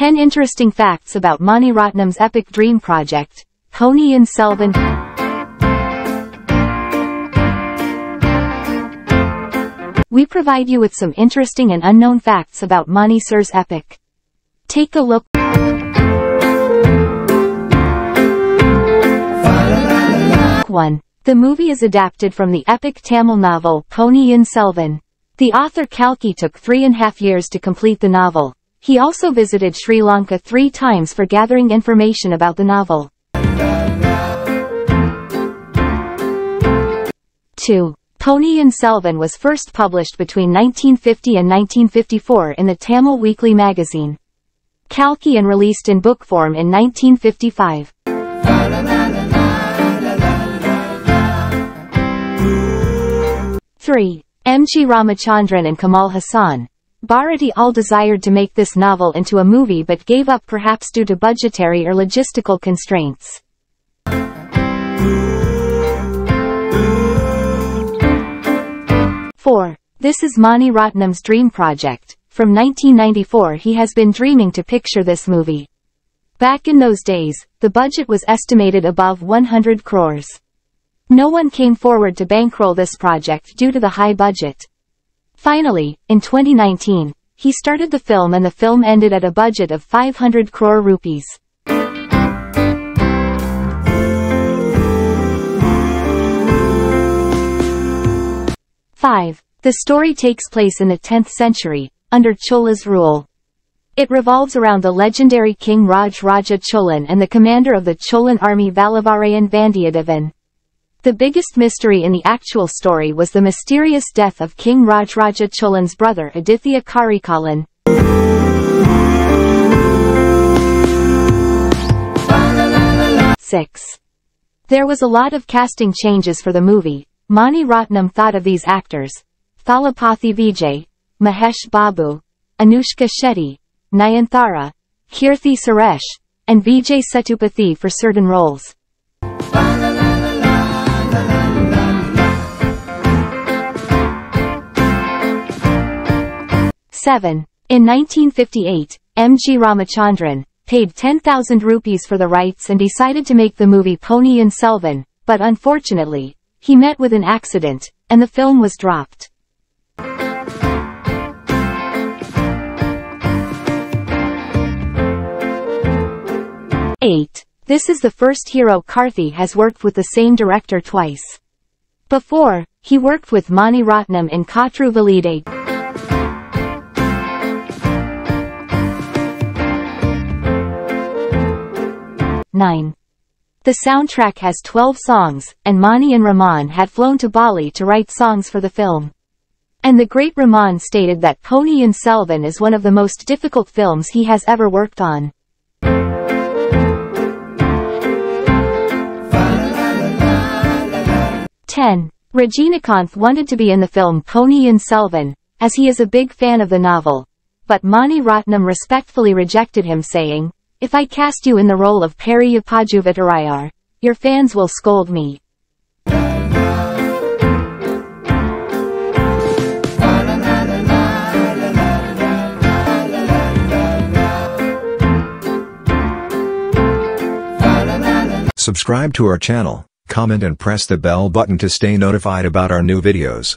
10 interesting facts about Mani Ratnam's epic dream project, Ponniyin Selvan. We provide you with some interesting and unknown facts about Mani Sir's epic. Take a look. 1. The movie is adapted from the epic Tamil novel Ponniyin Selvan. The author Kalki took three and a half years to complete the novel. He also visited Sri Lanka three times for gathering information about the novel. 2. Ponniyin Selvan was first published between 1950 and 1954 in the Tamil Weekly magazine. Kalki and released in book form in 1955. 3. M. G. Ramachandran and Kamal Hassan. Bharati all desired to make this novel into a movie but gave up perhaps due to budgetary or logistical constraints. Four. This is Mani Ratnam's dream project. From 1994 he has been dreaming to picture this movie. Back in those days, the budget was estimated above 100 crores. No one came forward to bankroll this project due to the high budget. Finally, in 2019, he started the film and the film ended at a budget of 500 crore rupees. Five. The story takes place in the 10th century, under Chola's rule. It revolves around the legendary King Raj Raja Cholan and the commander of the Cholan army Vallavaraiyan Vandiyadevan. The biggest mystery in the actual story was the mysterious death of King Rajraja Cholan's brother Aditya Karikalan. Six. There was a lot of casting changes for the movie. Mani Ratnam thought of these actors, Thalapathy Vijay, Mahesh Babu, Anushka Shetty, Nayanthara, Keerthy Suresh, and Vijay Sethupathi for certain roles. 7. In 1958, M. G. Ramachandran paid 10,000 rupees for the rights and decided to make the movie Ponniyin Selvan, but unfortunately, he met with an accident, and the film was dropped. Eight. This is the first hero Karthi has worked with the same director twice. Before, he worked with Mani Ratnam in Kaatru Veliyidai. 9. The soundtrack has 12 songs, and Mani and Rahman had flown to Bali to write songs for the film. And the great Rahman stated that Ponniyin Selvan is one of the most difficult films he has ever worked on. Ten. Rajinikanth wanted to be in the film Ponniyin Selvan, as he is a big fan of the novel. But Mani Ratnam respectfully rejected him saying, if I cast you in the role of Periya Pazhuvettarayar, your fans will scold me. Subscribe to our channel, comment and press the bell button to stay notified about our new videos.